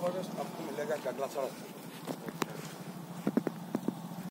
forest आपको मिलेगा कगला सड़क